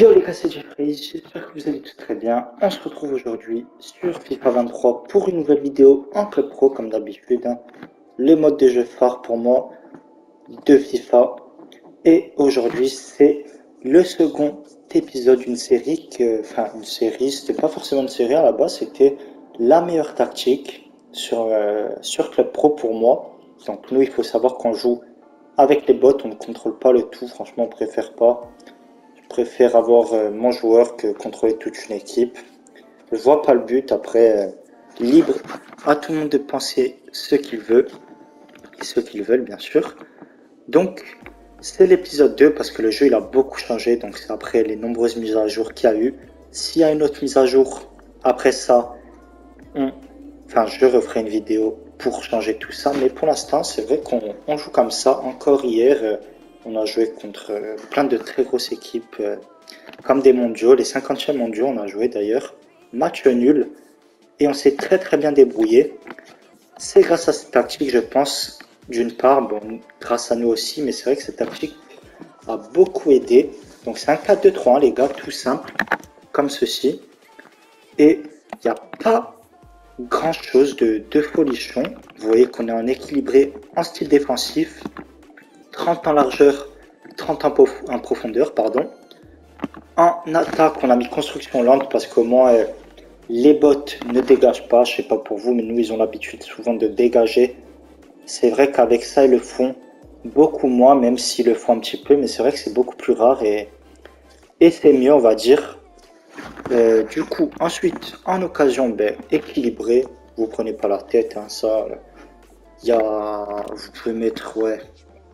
Yo les gars, c'est Jeffrey, j'espère que vous allez tous très bien. On se retrouve aujourd'hui sur FIFA 23 pour une nouvelle vidéo en club pro comme d'habitude. Hein. Le mode de jeu phare pour moi de FIFA. Et aujourd'hui c'est le second épisode d'une série enfin une série, c'était pas forcément une série à la base, c'était la meilleure tactique sur, euh, sur club pro pour moi. Donc nous il faut savoir qu'on joue avec les bots, on ne contrôle pas le tout, franchement on préfère pas préfère avoir euh, mon joueur que contrôler toute une équipe. Je vois pas le but. Après, euh, libre à tout le monde de penser ce qu'il veut et ce qu'ils veulent, bien sûr. Donc, c'est l'épisode 2 parce que le jeu il a beaucoup changé. Donc, c'est après les nombreuses mises à jour qu'il y a eu. S'il y a une autre mise à jour après ça, enfin, je referai une vidéo pour changer tout ça. Mais pour l'instant, c'est vrai qu'on joue comme ça. Encore hier, euh, on a joué contre euh, plein de très grosses équipes, euh, comme des mondiaux, les 50e mondiaux, on a joué d'ailleurs. Match nul, et on s'est très très bien débrouillé. C'est grâce à cette tactique, je pense, d'une part, bon, grâce à nous aussi, mais c'est vrai que cette tactique a beaucoup aidé. Donc c'est un 4-2-3, les gars, tout simple, comme ceci. Et il n'y a pas grand chose de, de folichon. Vous voyez qu'on est en équilibré en style défensif, 30 en largeur, 30 en, profondeur, pardon. En attaque, on a mis construction lente parce qu'au moins euh, les bottes ne dégagent pas. Je sais pas pour vous, mais nous, ils ont l'habitude souvent de dégager. C'est vrai qu'avec ça, ils le font beaucoup moins, même s'ils le font un petit peu, mais c'est vrai que c'est beaucoup plus rare et, et c'est mieux, on va dire. Euh, du coup, ensuite, en occasion, ben, équilibré, vous prenez pas la tête, hein, ça. Il y a, vous pouvez mettre, ouais,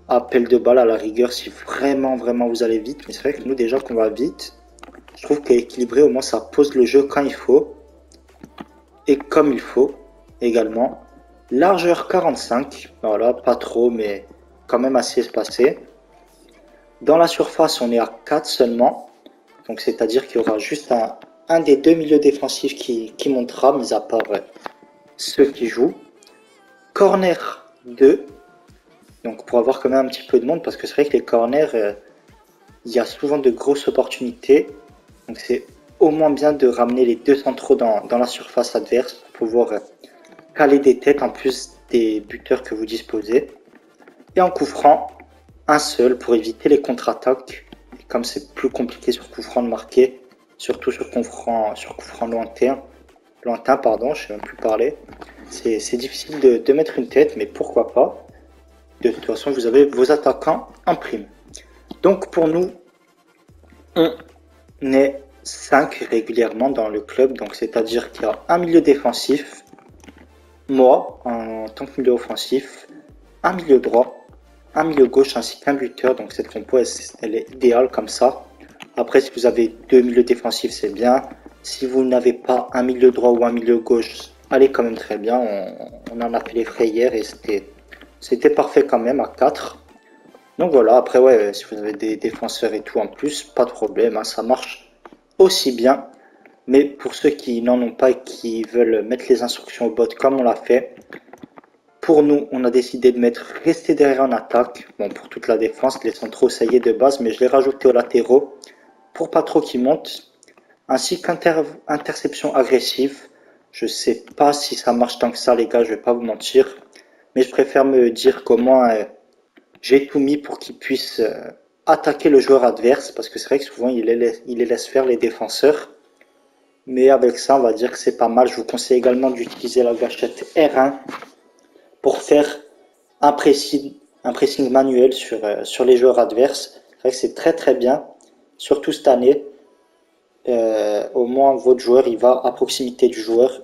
appel de balle à la rigueur si vraiment vraiment vous allez vite. Mais c'est vrai que nous déjà qu'on va vite, je trouve qu'équilibré au moins ça pose le jeu quand il faut et comme il faut également. Largeur 45, voilà, pas trop mais quand même assez espacé. Dans la surface on est à 4 seulement, donc c'est-à-dire qu'il y aura juste un, des deux milieux défensifs qui, qui montera, mis à part ceux qui jouent. Corner 2, donc pour avoir quand même un petit peu de monde, parce que c'est vrai que les corners, euh, il y a souvent de grosses opportunités. Donc c'est au moins bien de ramener les deux centraux dans, dans la surface adverse pour pouvoir euh, caler des têtes en plus des buteurs que vous disposez. Et en coup franc, un seul pour éviter les contre-attaques. Comme c'est plus compliqué sur coup franc de marquer, surtout sur coup sur lointain, lointain pardon, je sais même plus parler. C'est difficile de, de mettre une tête, mais pourquoi pas de toute façon, vous avez vos attaquants en prime. Donc pour nous, on est 5 régulièrement dans le club. Donc c'est-à-dire qu'il y a un milieu défensif, moi en tant que milieu offensif, un milieu droit, un milieu gauche ainsi qu'un buteur. Donc cette compo, elle, est idéale comme ça. Après, si vous avez deux milieux défensifs, c'est bien. Si vous n'avez pas un milieu droit ou un milieu gauche, allez quand même très bien. On, on en a fait les frais hier et c'était c'était parfait quand même à 4. Donc voilà, après ouais, si vous avez des défenseurs et tout en plus, pas de problème, hein, ça marche aussi bien. Mais pour ceux qui n'en ont pas et qui veulent mettre les instructions au bot comme on l'a fait, pour nous, on a décidé de mettre rester derrière en attaque. Bon, pour toute la défense, les centraux, ça y est de base, mais je l'ai rajouté aux latéraux pour pas trop qu'ils montent. Ainsi qu'interception agressive. Je sais pas si ça marche tant que ça, les gars, je vais pas vous mentir mais je préfère me dire comment euh, j'ai tout mis pour qu'il puisse euh, attaquer le joueur adverse, parce que c'est vrai que souvent il les, laisse, il faire les défenseurs. Mais avec ça, on va dire que c'est pas mal. Je vous conseille également d'utiliser la gâchette R1 pour faire un pressing, un pressing manuel sur, euh, sur les joueurs adverses. C'est vrai que c'est très très bien, surtout cette année. au moins, votre joueur, il va à proximité du joueur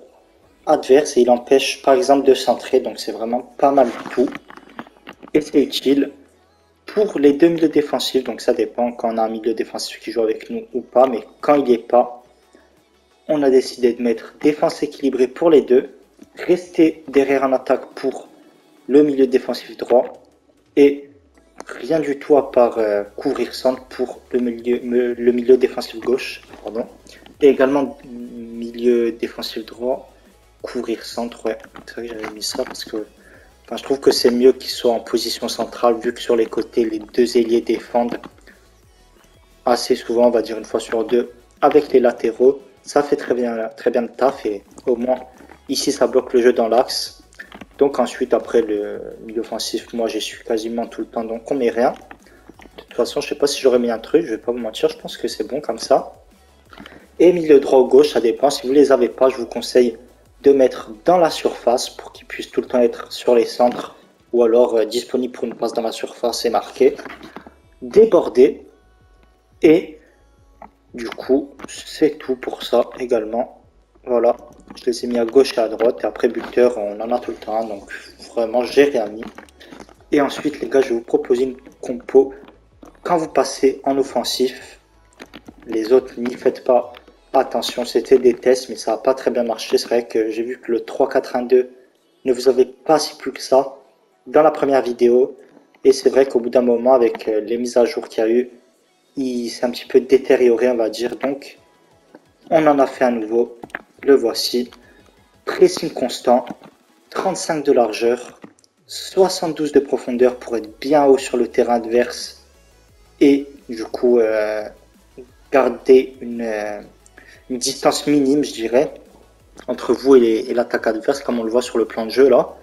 adverse et il empêche par exemple de centrer, donc c'est vraiment pas mal du tout. Et c'est utile pour les deux milieux défensifs, donc ça dépend quand on a un milieu défensif qui joue avec nous ou pas, mais quand il n'y est pas, on a décidé de mettre défense équilibrée pour les deux, rester derrière en attaque pour le milieu défensif droit et rien du tout à part euh, couvrir centre pour le milieu, le milieu défensif gauche, pardon, et également milieu défensif droit couvrir centre, ouais. C'est vrai que j'avais mis ça parce que enfin, je trouve que c'est mieux qu'il soit en position centrale vu que sur les côtés les deux ailiers défendent. assez souvent, on va dire une fois sur deux, avec les latéraux. Ça fait très bien, très bien le taf et au moins ici ça bloque le jeu dans l'axe. Donc ensuite après le milieu offensif, moi j'y suis quasiment tout le temps donc on met rien. De toute façon je sais pas si j'aurais mis un truc, je vais pas vous mentir, je pense que c'est bon comme ça. Et milieu droit ou gauche, ça dépend. Si vous les avez pas, je vous conseille de mettre dans la surface pour qu'ils puissent tout le temps être sur les centres ou alors euh, disponible pour une passe dans la surface et marqué. Déborder et du coup c'est tout pour ça également. Voilà, je les ai mis à gauche et à droite et après buteur on en a tout le temps donc vraiment j'ai rien mis. Et ensuite les gars je vais vous proposer une compo quand vous passez en offensif. Les autres n'y faites pas attention, c'était des tests mais ça n'a pas très bien marché. C'est vrai que j'ai vu que le 3-4-1-2 ne vous avez pas si plus que ça dans la première vidéo. Et c'est vrai qu'au bout d'un moment, avec euh, les mises à jour qu'il y a eu, il s'est un petit peu détérioré, on va dire. Donc, on en a fait un nouveau. Le voici. Pressing constant, 35 de largeur, 72 de profondeur pour être bien haut sur le terrain adverse. Et du coup, euh, garder une, euh, distance minime, je dirais, entre vous et l'attaque adverse, comme on le voit sur le plan de jeu là.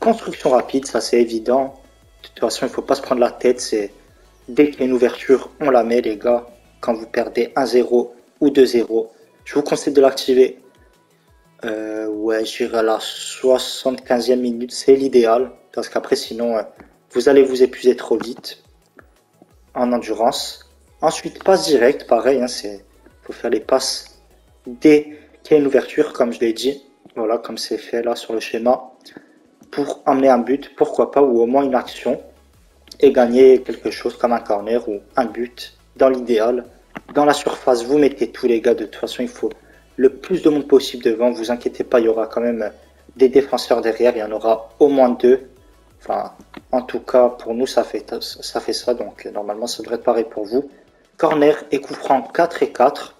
Construction rapide, ça c'est évident. De toute façon, il ne faut pas se prendre la tête. C'est dès qu'il y a une ouverture, on la met, les gars. Quand vous perdez 1-0 ou 2-0, je vous conseille de l'activer. Euh, ouais, j'irai à la 75e minute, c'est l'idéal. Parce qu'après, sinon, euh, vous allez vous épuiser trop vite en endurance. Ensuite, passe directe, pareil, hein, c'est faut faire les passes dès qu'il y a une ouverture, comme je l'ai dit. Voilà, comme c'est fait là sur le schéma pour amener un but, pourquoi pas, ou au moins une action, et gagner quelque chose comme un corner ou un but dans l'idéal. Dans la surface, vous mettez tous les gars, de toute façon, il faut le plus de monde possible devant, vous inquiétez pas, il y aura quand même des défenseurs derrière, il y en aura au moins deux. Enfin, en tout cas, pour nous, ça fait ça, fait ça donc normalement, ça devrait être pareil pour vous. Corner et coup franc 4 et 4.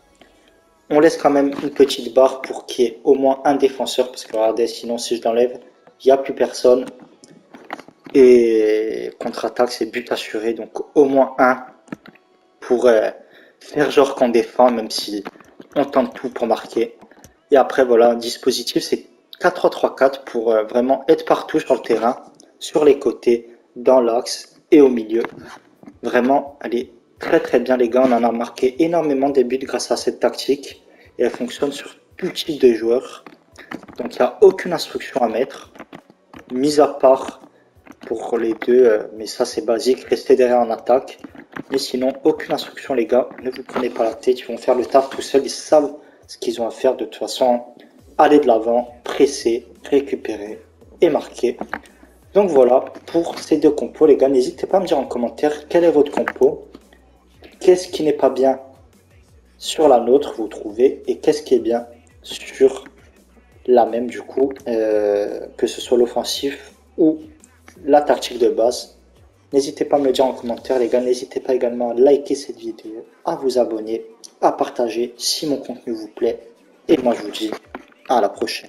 On laisse quand même une petite barre pour qu'il y ait au moins un défenseur, parce que regardez, sinon si je l'enlève, il n'y a plus personne. Et contre-attaque, c'est but assuré. Donc au moins un pour euh, faire genre qu'on défend, même si on tente tout pour marquer. Et après, voilà, un dispositif, c'est 4-3-3-4 pour euh, vraiment être partout sur le terrain, sur les côtés, dans l'axe et au milieu. Vraiment, est très très bien les gars. On en a marqué énormément des buts grâce à cette tactique. Et elle fonctionne sur tout type de joueurs. Donc il n'y a aucune instruction à mettre, mis à part pour les deux, euh, mais ça c'est basique, restez derrière en attaque. Mais sinon, aucune instruction les gars, ne vous prenez pas la tête, ils vont faire le taf tout seuls, ils savent ce qu'ils ont à faire de toute façon. Aller de l'avant, presser, récupérer et marquer. Donc voilà, pour ces deux compos les gars, n'hésitez pas à me dire en commentaire quel est votre compo, qu'est-ce qui n'est pas bien sur la nôtre, vous trouvez, et qu'est-ce qui est bien sur la même du coup, euh, que ce soit l'offensif ou la tactique de base. N'hésitez pas à me le dire en commentaire les gars, n'hésitez pas également à liker cette vidéo, à vous abonner, à partager si mon contenu vous plaît. Et moi je vous dis à la prochaine.